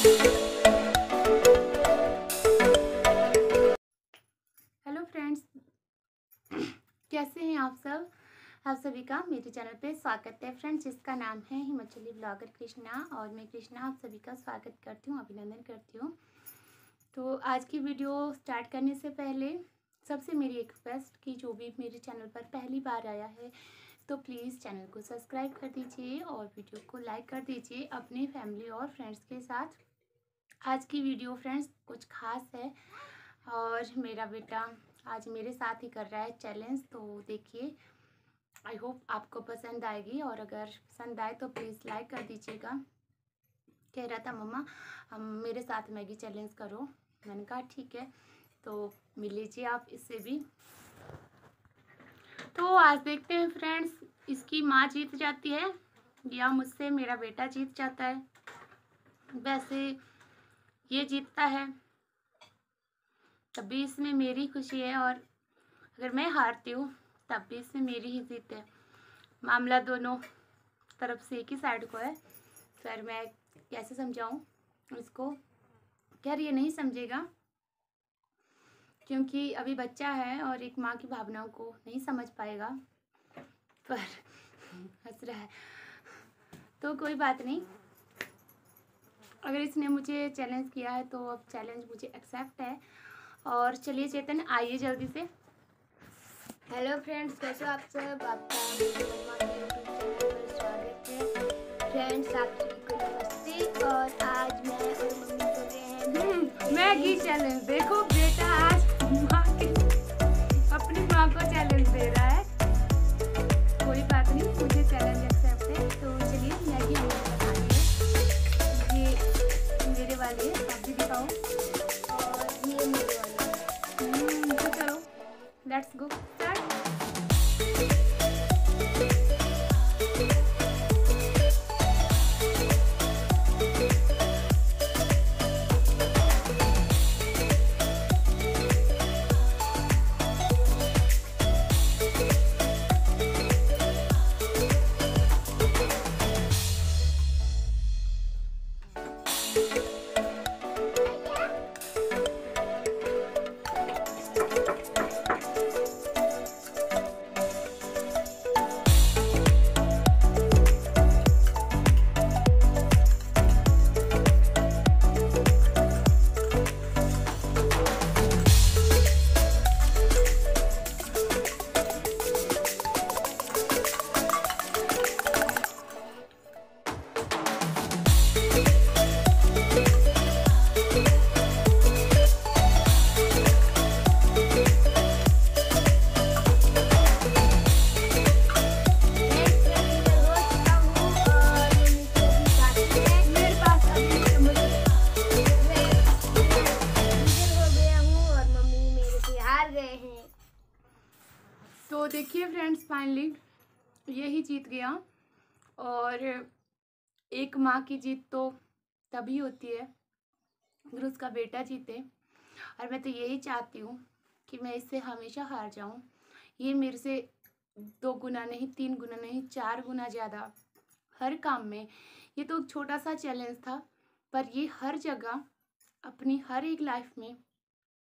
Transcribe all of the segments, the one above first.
Hello friends, कैसे हैं आप सब? आप सभी का मेरे चैनल पे स्वागत है फ्रेंड्स, जिसका नाम है हिमाचली ब्लॉगर कृष्णा, और मैं कृष्णा आप सभी का स्वागत करती हूँ, अभिनंदन करती हूँ। तो आज की वीडियो स्टार्ट करने से पहले सबसे मेरी एक रिक्वेस्ट कि जो भी मेरे चैनल पर पहली बार आया है तो प्लीज़ चैनल को सब्सक्राइब कर दीजिए और वीडियो को लाइक कर दीजिए अपने फैमिली और फ्रेंड्स के साथ। आज की वीडियो फ्रेंड्स कुछ खास है और मेरा बेटा आज मेरे साथ ही कर रहा है चैलेंज तो देखिए आई होप आपको पसंद आएगी और अगर पसंद आए तो प्लीज़ लाइक कर दीजिएगा। कह रहा था, मम्मा, हम मेरे साथ मैगी चैलेंज करो। मैंने कहा, ठीक है। तो मिल लीजिए आप इससे भी। तो आज देखते हैं फ्रेंड्स, इसकी माँ जीत जाती है या मुझसे मेरा बेटा जीत जाता है। वैसे ये जीतता है तब भी इसमें मेरी खुशी है और अगर मैं हारती हूँ तब भी इसमें मेरी ही जीत है। मामला दोनों तरफ़ से एक ही साइड को है। फिर मैं कैसे समझाऊँ इसको? खैर, ये नहीं समझेगा। क्योंकि अभी बच्चा है और एक माँ की भावनाओं को नहीं समझ पाएगा पर हंस रहा है। तो कोई बात नहीं। अगर इसने मुझे चैलेंज किया है तो अब चैलेंज मुझे एक्सेप्ट है। और चलिए चेतन आइए जल्दी से। हेलो फ्रेंड्स कैसे हो आप सब? आपका स्वागत है फ्रेंड्स आप सभी को नमस्ते। और आज मैं और मम्मी कर रहे हैं। मैगी चैलेंज देखो। वाली है आप भी दिखाओ और ये मेरे वाले। हैं। तो चलो let's go start friends friends finally यही जीत गया। और एक माँ की जीत तो तभी होती है अगर उसका बेटा जीते। और मैं तो यही चाहती हूँ कि मैं इससे हमेशा हार जाऊँ। ये मेरे से दो गुना नहीं तीन गुना नहीं चार गुना ज़्यादा हर काम में। ये तो एक छोटा सा चैलेंज था पर ये हर जगह अपनी हर एक लाइफ में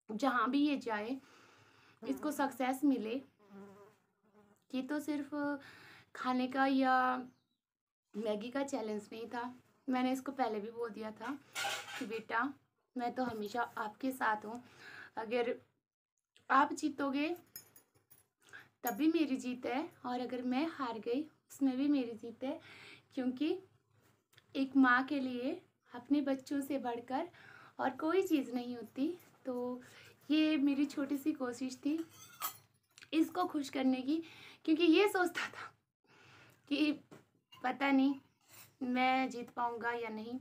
जहाँ भी ये जाए इसको सक्सेस मिले। ये तो सिर्फ़ खाने का या मैगी का चैलेंज नहीं था। मैंने इसको पहले भी बोल दिया था कि बेटा, मैं तो हमेशा आपके साथ हूँ। अगर आप जीतोगे, तब भी मेरी जीत है और अगर मैं हार गई, उसमें भी मेरी जीत है। क्योंकि एक माँ के लिए अपने बच्चों से बढ़कर और कोई चीज़ नहीं होती। तो ये मेरी छोटी सी कोशिश थी इसको खुश करने की, क्योंकि ये सोचता था कि पता नहीं मैं जीत पाऊँगा या नहीं,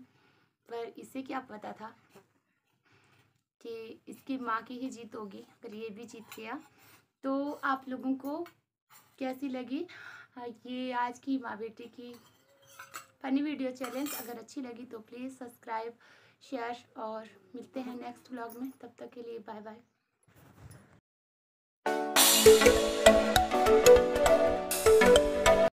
पर इसे क्या पता था कि इसकी माँ की ही जीत होगी, अगर ये भी जीत गया। तो आप लोगों को कैसी लगी ये आज की माँ बेटी की फनी वीडियो चैलेंज अगर अच्छी लगी तो प्लीज़ सब्सक्राइब शेयर और मिलते हैं नेक्स्ट व्लॉग में। तब तक के लिए बाय बाय Thank you.